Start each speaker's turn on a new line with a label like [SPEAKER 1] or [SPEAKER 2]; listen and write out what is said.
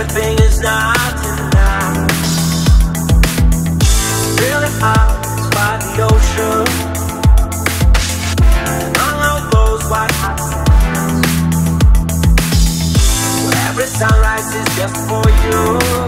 [SPEAKER 1] everything is not enough. Really hot by the ocean. Unload those white well, Every sunrise is just for you.